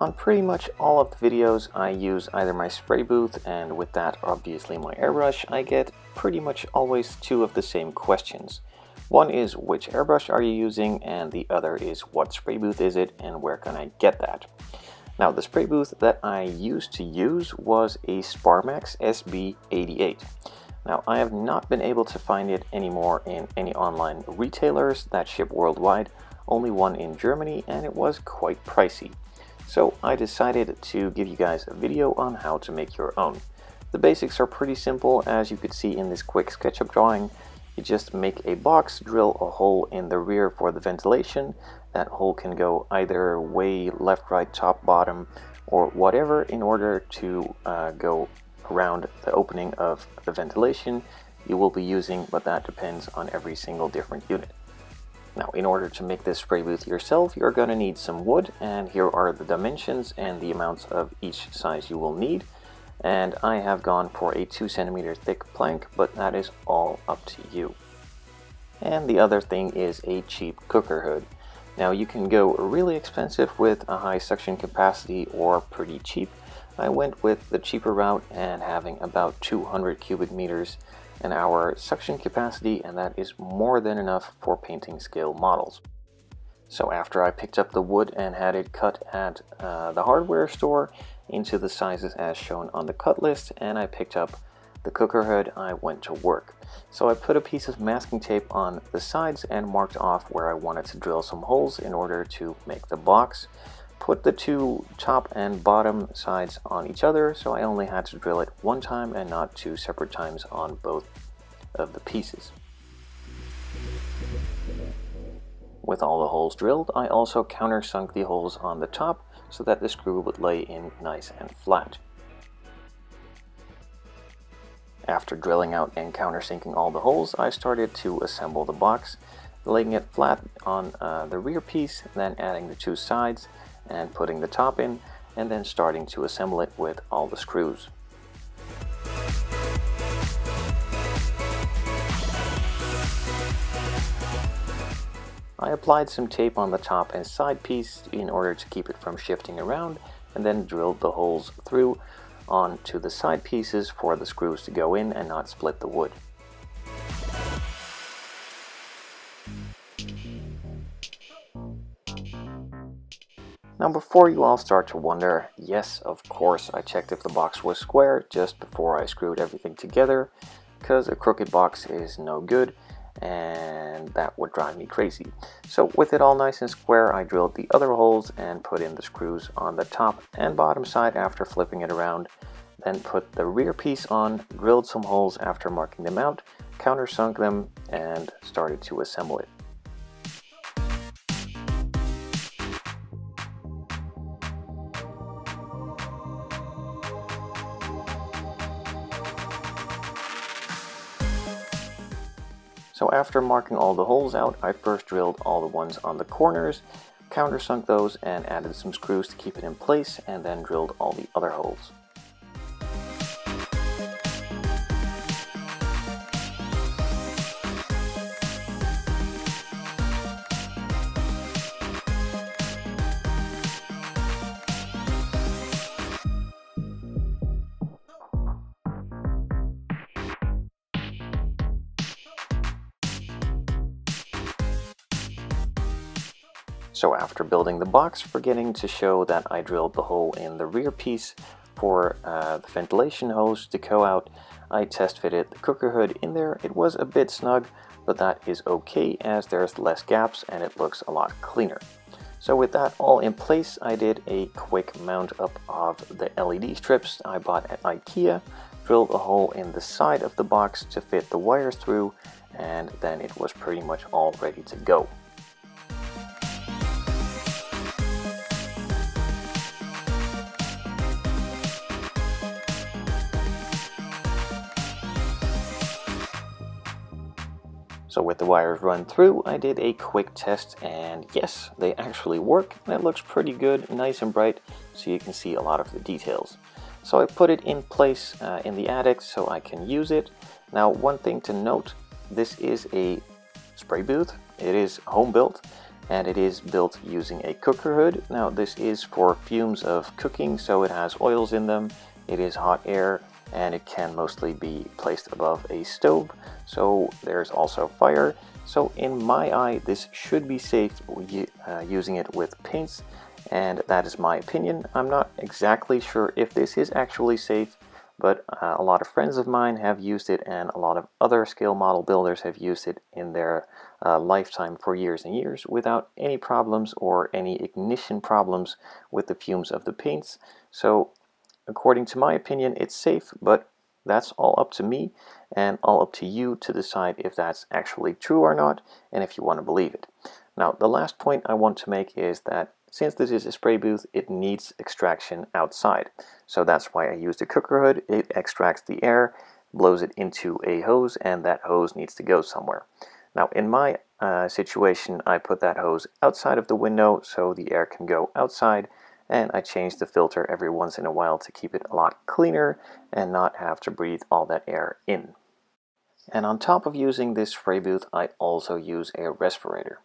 On pretty much all of the videos I use either my spray booth and with that obviously my airbrush, I get pretty much always two of the same questions. One is which airbrush are you using and the other is what spray booth is it and where can I get that. Now the spray booth that I used to use was a Sparmax SB88. Now I have not been able to find it anymore in any online retailers that ship worldwide, only one in Germany and it was quite pricey. So I decided to give you guys a video on how to make your own. The basics are pretty simple as you could see in this quick SketchUp drawing. You just make a box, drill a hole in the rear for the ventilation. That hole can go either way, left, right, top, bottom, or whatever in order to uh, go around the opening of the ventilation you will be using, but that depends on every single different unit. Now, in order to make this spray booth yourself, you're going to need some wood, and here are the dimensions and the amounts of each size you will need. And I have gone for a 2 centimeter thick plank, but that is all up to you. And the other thing is a cheap cooker hood. Now you can go really expensive with a high suction capacity or pretty cheap. I went with the cheaper route and having about 200 cubic meters an hour suction capacity and that is more than enough for painting scale models. So after I picked up the wood and had it cut at uh, the hardware store into the sizes as shown on the cut list and I picked up the cooker hood, I went to work. So I put a piece of masking tape on the sides and marked off where I wanted to drill some holes in order to make the box put the two top and bottom sides on each other, so I only had to drill it one time and not two separate times on both of the pieces. With all the holes drilled, I also countersunk the holes on the top so that the screw would lay in nice and flat. After drilling out and countersinking all the holes, I started to assemble the box, laying it flat on uh, the rear piece, then adding the two sides, and putting the top in and then starting to assemble it with all the screws. I applied some tape on the top and side piece in order to keep it from shifting around and then drilled the holes through onto the side pieces for the screws to go in and not split the wood. Now before you all start to wonder, yes, of course I checked if the box was square just before I screwed everything together, because a crooked box is no good, and that would drive me crazy. So with it all nice and square, I drilled the other holes and put in the screws on the top and bottom side after flipping it around, then put the rear piece on, drilled some holes after marking them out, countersunk them, and started to assemble it. So after marking all the holes out, I first drilled all the ones on the corners, countersunk those and added some screws to keep it in place, and then drilled all the other holes. So after building the box, forgetting to show that I drilled the hole in the rear piece for uh, the ventilation hose to go out, I test fitted the cooker hood in there. It was a bit snug, but that is okay as there's less gaps and it looks a lot cleaner. So with that all in place, I did a quick mount up of the LED strips I bought at Ikea, drilled a hole in the side of the box to fit the wires through, and then it was pretty much all ready to go. So with the wires run through, I did a quick test and yes, they actually work and it looks pretty good, nice and bright, so you can see a lot of the details. So I put it in place uh, in the attic so I can use it. Now one thing to note, this is a spray booth, it is home built, and it is built using a cooker hood. Now this is for fumes of cooking, so it has oils in them, it is hot air, and it can mostly be placed above a stove, so there's also fire. So in my eye, this should be safe uh, using it with paints, and that is my opinion. I'm not exactly sure if this is actually safe, but uh, a lot of friends of mine have used it and a lot of other scale model builders have used it in their uh, lifetime for years and years without any problems or any ignition problems with the fumes of the paints. So according to my opinion, it's safe, but that's all up to me and all up to you to decide if that's actually true or not and if you want to believe it. Now, the last point I want to make is that since this is a spray booth, it needs extraction outside. So that's why I use a cooker hood. It extracts the air, blows it into a hose, and that hose needs to go somewhere. Now, in my uh, situation, I put that hose outside of the window so the air can go outside, and I change the filter every once in a while to keep it a lot cleaner and not have to breathe all that air in. And on top of using this spray booth, I also use a respirator.